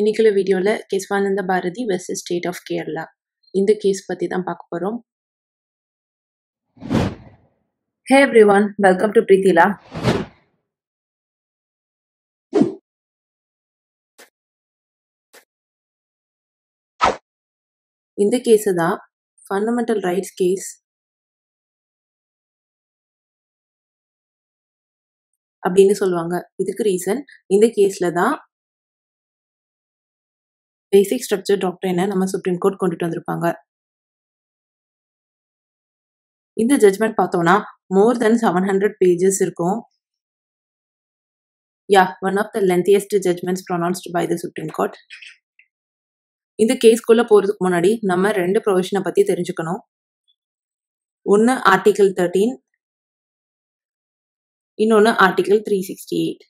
இன்னைக்குள்ள வீடியோவில் Kesavananda Bharati versus state of Kerala இந்த கேஸ் பற்றி தான் பார்க்க போறோம். ஹே எவ்ரிவன் வெல்கம் டு பிரீத்திலா இந்த கேஸ் தான் ஃபண்டமெண்டல் ரைட்ஸ் கேஸ் அப்படின்னு சொல்லுவாங்க. இதுக்கு ரீசன் இந்த கேஸில் தான் பேசிக் ஸ்ட்ரக்சர் டாக்டரினை நம்ம சுப்ரீம் கோர்ட் கொண்டுட்டு வந்திருப்பாங்க. இந்த ஜட்மெண்ட் பார்த்தோம்னா more than seven hundred pages இருக்கும். Yeah one of the lengthiest judgments pronounced by the supreme court இந்த கேஸ்க்குள்ள போறதுக்கு முன்னாடி நம்ம ரெண்டு ப்ரொவிஷனை பத்தி தெரிஞ்சுக்கணும். ஒன்று ஆர்டிகிள் தேர்ட்டீன் இன்னொன்று article three sixty eight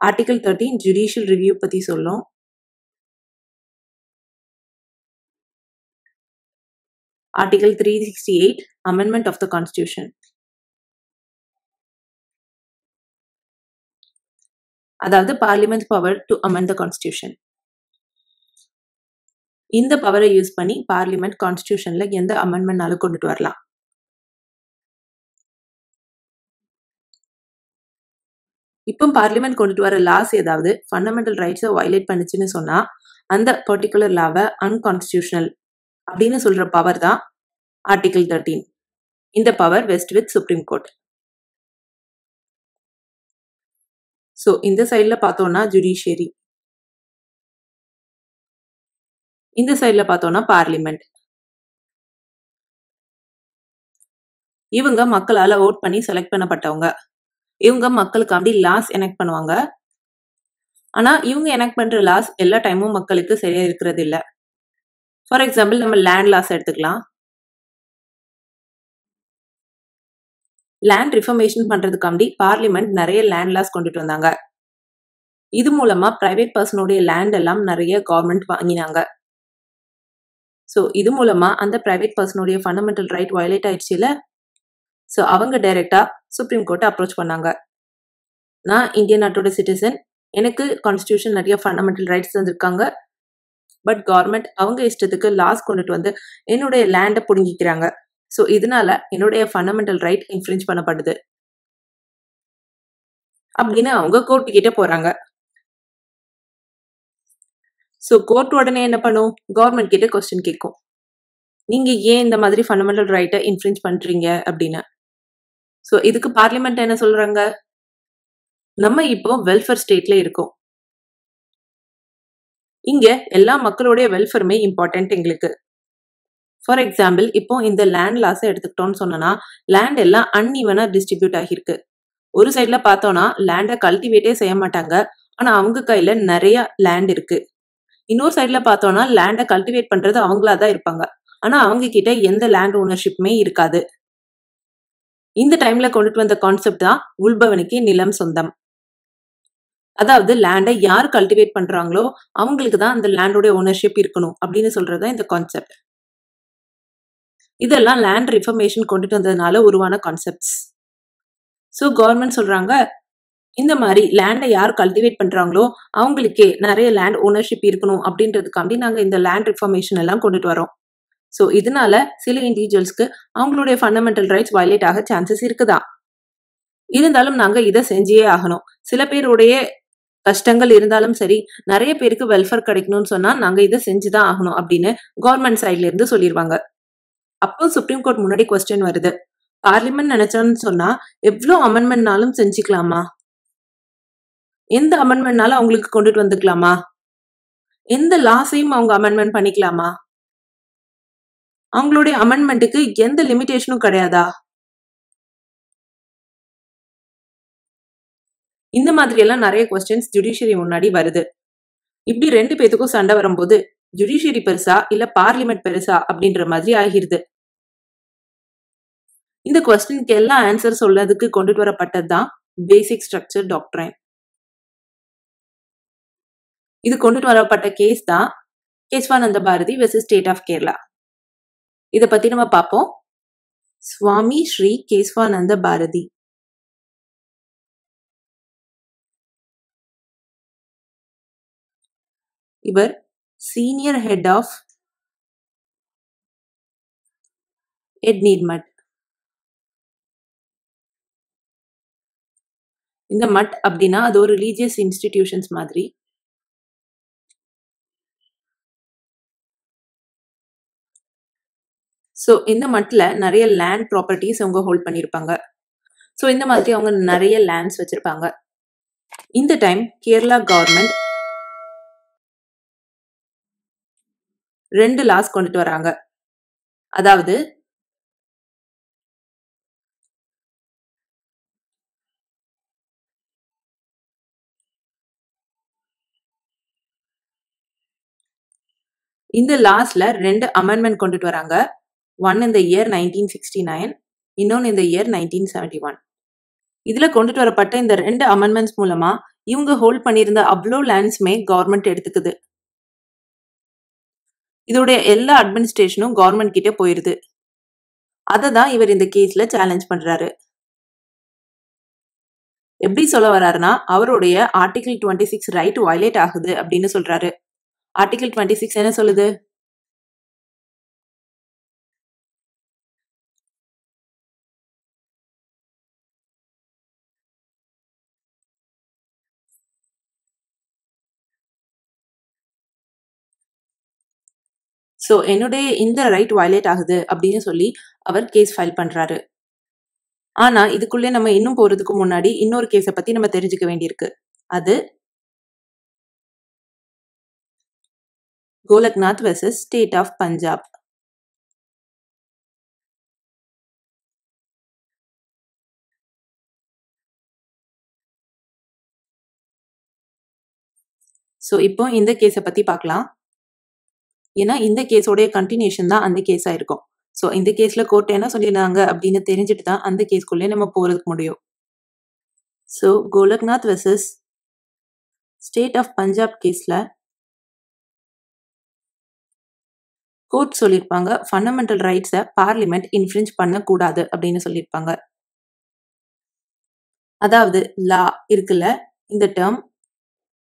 article thirteen judicial review பத்தி சொல்லும். Article three sixty eight amendment of the constitution அதாவது parliament power to amend the constitution இந்த பவரை யூஸ் பண்ணி பார்லிமெண்ட் கான்ஸ்டியூஷன்ல எந்த அமெண்ட்மெண்ட்னாலும் கொண்டுட்டு வரலாம். இப்போ பார்லிமெண்ட் கொண்டுட்டு வர லாஸ் ஏதாவது ஃபண்டமெண்டல் ரைட்ஸை வயலேட் பண்ணுச்சுன்னு சொன்னா அந்த பர்டிகுலர் லாவை அன்கான்ஸ்டியூஷனல் அப்படின்னு சொல்ற பவர் தான் ஆர்டிகிள் தேர்ட்டீன் இந்த power vest with supreme court so இந்த சைடில் பார்த்தோம்னா ஜுடிஷியரி இந்த சைடில் பார்த்தோன்னா பார்லிமெண்ட் இவங்க மக்களால் ஓட் பண்ணி செலக்ட் பண்ணப்பட்டவங்க. இவங்க மக்களுக்காண்டி லாஸ் எனக்ட் பண்ணுவாங்க. ஆனா இவங்க எனக்ட் பண்ற லாஸ் எல்லா டைமும் மக்களுக்கு சரியா இருக்கிறது இல்ல. ஃபார் எக்ஸாம்பிள் நம்ம லேண்ட் லாஸ் எடுத்துக்கலாம். லேண்ட் ரிஃபர்மேஷன் பண்றதுக்காண்டி பார்லிமெண்ட் நிறைய லேண்ட் லாஸ் கொண்டுட்டு வந்தாங்க. இது மூலமா பிரைவேட் பர்சனுடைய லேண்ட் எல்லாம் நிறைய கவர்மெண்ட் வாங்கினாங்க. ஸோ இது மூலமா அந்த பிரைவேட் பர்சனுடைய ஃபண்டமெண்டல் ரைட் வயலேட் ஆயிடுச்சுல ஸோ அவங்க டைரெக்டாக சுப்ரீம் கோர்ட்டை அப்ரோச் பண்ணாங்க. நான் இந்திய நாட்டோட சிட்டிசன் எனக்கு கான்ஸ்டியூஷன் நிறைய ஃபண்டமெண்டல் ரைட்ஸ் தந்திருக்காங்க. பட் கவர்மெண்ட் அவங்க இஷ்டத்துக்கு லாஸ் கொண்டுட்டு வந்து என்னுடைய லேண்டை பிடுங்கிக்கிறாங்க. ஸோ இதனால என்னுடைய ஃபண்டமெண்டல் ரைட் இன்ஃப்ளூன்ஸ் பண்ணப்படுது. அப்படின்னு அவங்க கோர்ட்டு கிட்ட போறாங்க. ஸோ கோர்ட் உடனே என்ன பண்ணும்? கவர்மெண்ட் கிட்ட கொஸ்டின் கேட்கும் நீங்க ஏன் இந்த மாதிரி ஃபண்டமெண்டல் ரைட்டை இன்ஃப்ளூன்ஸ் பண்றீங்க? அப்படின்னு. ஸோ இதுக்கு பார்லிமெண்ட் என்ன சொல்றாங்க? நம்ம இப்போ வெல்ஃபேர் ஸ்டேட்ல இருக்கோம். இங்க எல்லா மக்களுடைய வெல்ஃபேருமே இம்பார்ட்டன்ட் எங்களுக்கு. ஃபார் எக்ஸாம்பிள் இப்போ இந்த லேண்ட் லாஸை எடுத்துக்கிட்டோம்னு சொன்னா லேண்ட் எல்லாம் அன்இவனா டிஸ்ட்ரிபியூட் ஆகியிருக்கு. ஒரு சைட்ல பார்த்தோம்னா லேண்டை கல்டிவேட்டே செய்ய மாட்டாங்க. ஆனா அவங்க கையில நிறைய லேண்ட் இருக்கு. இன்னொரு சைட்ல பார்த்தோம்னா லேண்டை கல்டிவேட் பண்றது அவங்களா தான் இருப்பாங்க. ஆனா அவங்க கிட்ட எந்த லேண்ட் ஓனர்ஷிப்புமே இருக்காது. இந்த டைம்ல கொண்டுட்டு வந்த கான்செப்ட் தான் உள்பவனுக்கு நிலம் சொந்தம். அதாவது லேண்டை யார் கல்டிவேட் பண்றாங்களோ அவங்களுக்கு தான் அந்த லேண்டோட ஓனர்ஷிப் இருக்கணும் அப்படின்னு சொல்றதுதான் இந்த கான்செப்ட் இதெல்லாம் லேண்ட் ரிஃபர்மேஷன் கொண்டுட்டு வந்ததுனால உருவான கான்செப்ட்ஸ் ஸோ கவர்மெண்ட் சொல்றாங்க இந்த மாதிரி லேண்டை யார் கல்டிவேட் பண்றாங்களோ அவங்களுக்கே நிறைய லேண்ட் ஓனர்ஷிப் இருக்கணும் அப்படின்றதுக்காண்டி நாங்கள் இந்த லேண்ட் ரிஃபர்மேஷன் எல்லாம் கொண்டுட்டு வரோம் ஸோ இதனால சில இண்டிவிஜுவல்ஸ்க்கு அவங்களுடைய ஃபண்டமெண்டல் ரைட்ஸ் வயலேட் ஆக சான்சஸ் இருக்குதா? இருந்தாலும் நாங்க இதை செஞ்சே ஆகணும். சில பேருடைய கஷ்டங்கள் இருந்தாலும் சரி நிறைய பேருக்கு வெல்ஃபேர் கிடைக்கணும்னு சொன்னா நாங்க இதை செஞ்சுதான் ஆகணும் அப்படின்னு கவர்மெண்ட் சைட்ல இருந்து சொல்லிடுவாங்க அப்போ சுப்ரீம் கோர்ட் முன்னாடி கொஸ்டின் வருது. பார்லிமெண்ட் நினைச்சோன்னு சொன்னா எவ்வளோ அமெண்ட்மெண்ட்னாலும் செஞ்சுக்கலாமா? எந்த அமெண்ட்மெண்ட்னாலும் அவங்களுக்கு கொண்டுட்டு வந்துக்கலாமா? எந்த லாஸையும் அவங்க அமெண்ட்மெண்ட் பண்ணிக்கலாமா? அவங்களுடைய அமெண்ட்மெண்ட்டுக்கு எந்த லிமிடேஷனும் கிடையாதா? இந்த மாதிரி எல்லாம் நிறைய கொஸ்டின்ஸ் ஜுடிஷியரி முன்னாடி வருது. இப்படி ரெண்டு பேத்துக்கும் சண்டை வரும்போது ஜுடிஷியரி பெருசா இல்ல பார்லிமெண்ட் பெருசா அப்படின்ற மாதிரி ஆகிருது. இந்த கொஸ்டினுக்கு எல்லாம் ஆன்சர் சொல்லதுக்கு கொண்டுட்டு வரப்பட்டது தான் பேசிக் ஸ்ட்ரக்சர் டாக்டரைன் இது கொண்டுட்டு வரப்பட்ட கேஸ் தான் Kesavananda Bharati versus state of Kerala இதை பத்தி நம்ம பார்ப்போம் சுவாமி ஸ்ரீ கேஸ்வானந்த பாரதி. இவர் சீனியர் ஹெட் ஆஃப் எட் நீர்மட் இந்த மட் அப்படின்னா அது ஒரு ரிலீஜியஸ் இன்ஸ்டிடியூஷன்ஸ் மாதிரி. ஸோ இந்த மட்டில் நிறைய லேண்ட் ப்ராப்பர்ட்டிஸ் அவங்க ஹோல்ட் பண்ணியிருப்பாங்க ஸோ இந்த மாதிரி அவங்க நிறைய லேண்ட்ஸ் வச்சிருப்பாங்க. இந்த டைம் கேரளா கவர்மெண்ட் ரெண்டு லாஸ் கொண்டுட்டு வராங்க. அதாவது இந்த லாஸ்ட்ல ரெண்டு அமெண்ட்மெண்ட் கொண்டுட்டு வராங்க. ஒன் இந்த இயர் நைன்டீன் சிக்ஸ்டி நைன் இன்னொன்று இந்த இயர் நைன்டீன் செவன்டி ஒன் இதுல கொண்டுட்டு வரப்பட்ட இந்த ரெண்டு அமெண்ட்மெண்ட்ஸ் மூலமா இவங்க ஹோல்ட் பண்ணியிருந்த அவ்வளோ லேண்ட்ஸுமே கவர்மெண்ட் எடுத்துக்குது. இதோடைய எல்லா அட்மினிஸ்ட்ரேஷனும் கவர்மெண்ட் கிட்ட போயிருது. அதை தான் இவர் இந்த கேஸ்ல சேலஞ்ச் பண்றாரு. எப்படி சொல்ல வர்றாருன்னா அவருடைய article twenty six right violate ஆகுது அப்படின்னு சொல்றாரு. ஆர்டிகிள் டுவெண்ட்டி சிக்ஸ் என்ன சொல்லுது? ஸோ என்னுடைய இந்த ரைட் வயலேட் ஆகுது அப்படின்னு சொல்லி அவர் கேஸ் ஃபைல் பண்ணுறாரு ஆனால் இதுக்குள்ளே நம்ம இன்னும் போகிறதுக்கு முன்னாடி இன்னொரு கேஸை பற்றி நம்ம தெரிஞ்சுக்க வேண்டியிருக்கு. அது Golaknath versus state of Punjab so இப்போ இந்த கேஸை பற்றி பார்க்கலாம். ஏன்னா இந்த கேஸோடைய கண்டினியூஷன் தான் அந்த கேஸாக இருக்கும். ஸோ இந்த கேஸில் கோர்ட் என்ன சொல்லியிருந்தாங்க அப்படின்னு தெரிஞ்சுட்டு தான் அந்த கேஸ்க்குள்ளே நம்ம போகிறதுக்கு முடியும். So Golaknath versus state of Punjab கேஸில் கோர்ட் சொல்லியிருப்பாங்க ஃபண்டமெண்டல் ரைட்ஸை பார்லிமெண்ட் இன்ஃப்ரிஞ்ச் பண்ணக்கூடாது அப்படின்னு சொல்லியிருப்பாங்க அதாவது லா இருக்குல்ல இந்த term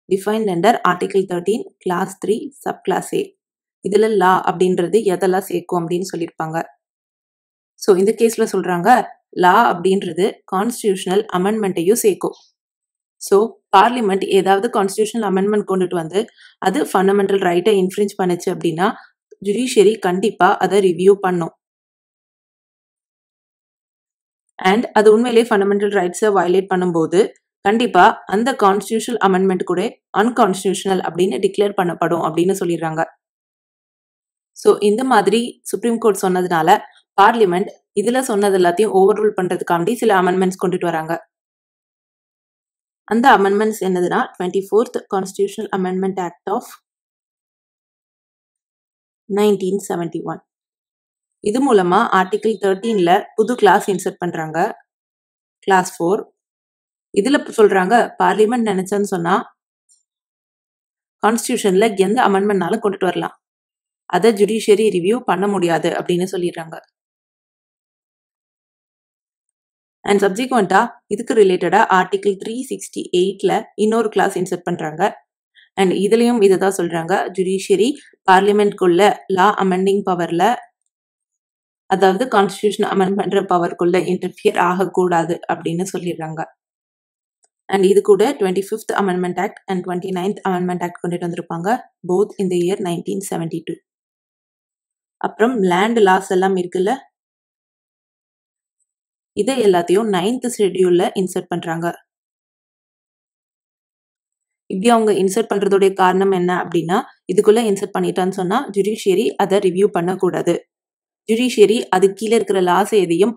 defined under article thirteen clause three sub clause A இதுல லா அப்படின்றது எதெல்லாம் சேர்க்கும் அப்படின்னு சொல்லியிருப்பாங்க. ஸோ இந்த கேஸ்ல சொல்றாங்க லா அப்படின்றது கான்ஸ்டியூஷனல் அமெண்ட்மெண்ட்டையும் சேர்க்கும். ஸோ பார்லிமெண்ட் ஏதாவது கான்ஸ்டியூஷனல் அமெண்ட்மெண்ட் கொண்டுட்டு வந்து அது ஃபண்டமெண்டல் ரைட்டை இன்ஃப்ரிஞ்ச் பண்ணுச்சு அப்படின்னா ஜுடிஷியரி கண்டிப்பாக அதை ரிவ்யூ பண்ணும். அண்ட் அது உண்மையிலேயே ஃபண்டமெண்டல் ரைட்ஸை வயலேட் பண்ணும்போது கண்டிப்பாக அந்த கான்ஸ்டியூஷனல் அமெண்ட்மெண்ட் கூட அன்கான்ஸ்டியூஷனல் அப்படின்னு டிக்ளேர் பண்ணப்படும் அப்படின்னு சொல்லிடுறாங்க. ஸோ இந்த மாதிரி சுப்ரீம் கோர்ட் சொன்னதுனால பார்லிமெண்ட் இதுல சொன்னது எல்லாத்தையும் ஓவர் ரூல் பண்றதுக்காண்டி சில அமெண்ட்மெண்ட்ஸ் கொண்டுட்டு வராங்க. அந்த அமெண்ட்மெண்ட்ஸ் என்னதுன்னா twenty fourth constitutional amendment act of nineteen seventy one இது மூலமா ஆர்டிகிள் தேர்ட்டீன்ல புது கிளாஸ் இன்சர்ட் பண்றாங்க. கிளாஸ் ஃபோர் இதுல சொல்றாங்க பார்லிமெண்ட் நினைச்சேன்னு சொன்னா கான்ஸ்டியூஷன்ல எந்த அமெண்ட்மெண்ட்னாலும் கொண்டுட்டு வரலாம். அதை ஜுடிஷியரி ரிவ்யூ பண்ண முடியாது அப்படின்னு சொல்லிடுறாங்க. அண்ட் சப்ஜிக்வெண்ட்டாக இதுக்கு ரிலேட்டடாக ஆர்டிகிள் த்ரீ சிக்ஸ்டி எயிட்டில் இன்னொரு கிளாஸ் இன்சர்ட் பண்றாங்க. அண்ட் இதுலயும் இதை தான் சொல்றாங்க ஜுடிஷியரி பார்லிமெண்ட்குள்ள லா அமெண்டிங் பவரில் அதாவது கான்ஸ்டியூஷன் அமெண்ட் பண்ணுற பவர்க்குள்ள இன்டர்ஃபியர் ஆகக்கூடாது அப்படின்னு சொல்லிடுறாங்க. அண்ட் இது கூட twenty fifth amendment act and twenty ninth amendment act கொண்டுட்டு வந்திருப்பாங்க போத் இந்த இயர் நைன்டீன் செவன்டி டூ அப்புறம் லேண்ட் லாஸ் எல்லாம் இருக்குல்ல? இதை எல்லாத்தையும் நைன்த் ஷெட்யூல்ல இன்சர்ட் பண்றாங்க. இப்படி அவங்க இன்சர்ட் பண்றதுடைய காரணம் என்ன அப்படின்னா இதுக்குள்ள இன்சர்ட் பண்ணிட்டான்னு சொன்னா ஜுடிஷியரி அதை ரிவ்யூ பண்ணக்கூடாது. ஜுடிஷியரி அது கீழே இருக்கிற லாஸ் எதையும்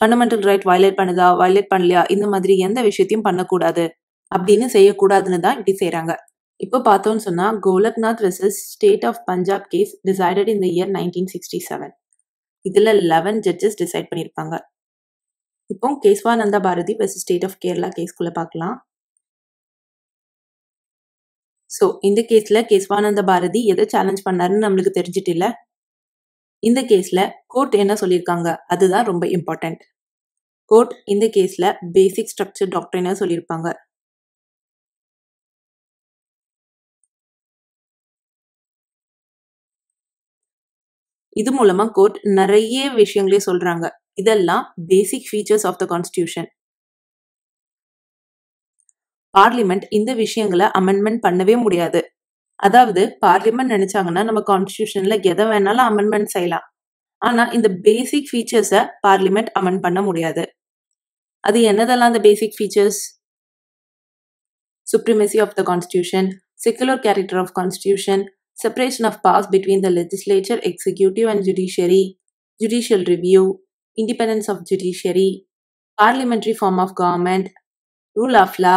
ஃபண்டமெண்டல் ரைட் வயலேட் பண்ணுதா வயலேட் பண்ணலையா இந்த மாதிரி எந்த விஷயத்தையும் பண்ணக்கூடாது. அப்படின்னு செய்யக்கூடாதுன்னு தான் இப்படி செய்யறாங்க இப்போ பார்த்தோம்னு சொன்னால் Golaknath versus state of Punjab case decided in the year nineteen sixty seven இதில் லெவன் ஜட்ஜஸ் டிசைட் பண்ணியிருப்பாங்க இப்போ Kesavananda Bharati versus state of Kerala கேஸ்குள்ளே பார்க்கலாம். ஸோ இந்த கேஸில் கேஸ்வானந்த பாரதி எதை சேலஞ்ச் பண்ணாருன்னு நம்மளுக்கு தெரிஞ்சிட்டு இல்லை. இந்த கேஸில் கோர்ட் என்ன சொல்லியிருக்காங்க அதுதான் ரொம்ப இம்பார்ட்டண்ட் கோர்ட் இந்த கேஸில் பேசிக் ஸ்ட்ரக்சர் டாக்டர் என்ன சொல்லியிருப்பாங்க இது மூலமா கோர்ட் நிறைய விஷயங்களே சொல்றாங்க. இதெல்லாம் basic features of the constitution parliament இந்த விஷயங்களை அமெண்ட்மெண்ட் பண்ணவே முடியாது. அதாவது பார்லிமெண்ட் நினைச்சாங்கன்னா நம்ம கான்ஸ்டியூஷன்ல எதை வேணாலும் அமெண்ட்மெண்ட் செய்யலாம். ஆனா இந்த பேசிக் ஃபீச்சர்ஸை பார்லிமெண்ட் அமெண்ட் பண்ண முடியாது. அது என்னதெல்லாம் அந்த basic features supremacy of the constitution secular character of constitution separation of powers between the legislature executive and judiciary judicial review independence of judiciary parliamentary form of government rule of law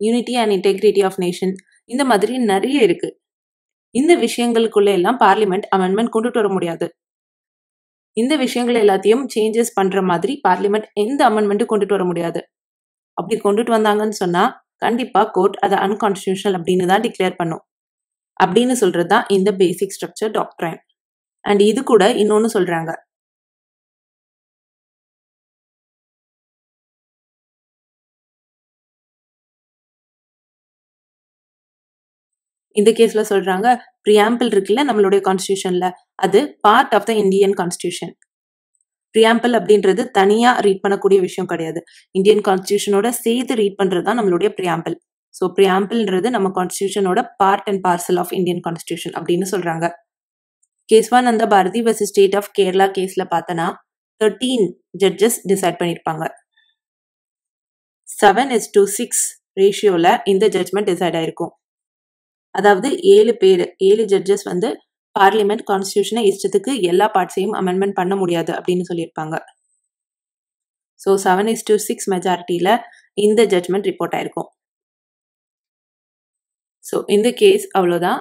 unity and integrity of nation இந்த மாதிரி நிறைய இருக்கு. இந்த விஷயங்களுக்குள்ள எல்லாம் parliament amendment கொண்டுட்டு வர முடியாது. இந்த விஷயங்கள் எல்லாத்தையும் சேஞ்சஸ் பண்ற மாதிரி பார்லிமெண்ட் எந்த அமெண்ட்மெண்ட்டும் கொண்டுட்டு வர முடியாது. அப்படி கொண்டுட்டு வந்தாங்கன்னு சொன்னா கண்டிப்பா கோர்ட் அதை அன்கான்ஸ்டியூஷனல் அப்படின்னு தான் டிக்ளேர் பண்ணும். அப்படின்னு சொல்றது தான் இந்த பேசிக் ஸ்ட்ரக்சர் டாக்ட்ரைன் அண்ட் இது கூட இன்னொன்னு சொல்றாங்க. இந்த கேஸ்ல சொல்றாங்க ப்ரியாம்பிள் இருக்குல்ல நம்மளுடைய கான்ஸ்டியூஷன்ல அது part of the Indian constitution preamble அப்படின்றது தனியா ரீட் பண்ணக்கூடிய விஷயம் கிடையாது. இந்தியன் கான்ஸ்டியூஷனோட சேர்த்து ரீட் பண்றது தான் நம்மளுடைய ப்ரியாம்பிள் ஸோ ப்ரியாம்பிள்ன்றது நம்ம கான்ஸ்டியூஷனோட part and parcel of Indian constitution அப்படின்னு சொல்றாங்க. Kesavananda Bharati versus state of Kerala கேஸ்ல பார்த்தனா தேர்ட்டீன் ஜட்ஜஸ் டிசைட் பண்ணியிருப்பாங்க செவன் இஸ் டூ சிக்ஸ் ரேஷியோவில் இந்த ஜட்ஜ்மெண்ட் டிசைட் ஆயிருக்கும். அதாவது ஏழு பேர் ஏழு ஜட்ஜஸ் வந்து பார்லிமெண்ட் கான்ஸ்டியூஷனை இஷ்டத்துக்கு எல்லா பார்ட்ஸையும் அமெண்ட்மெண்ட் பண்ண முடியாது அப்படின்னு சொல்லியிருப்பாங்க. So seven is two six மெஜாரிட்டியில் இந்த ஜட்மெண்ட் ரிப்போர்ட் ஆயிருக்கும். ஸோ இந்த கேஸ் அவ்வளோதான்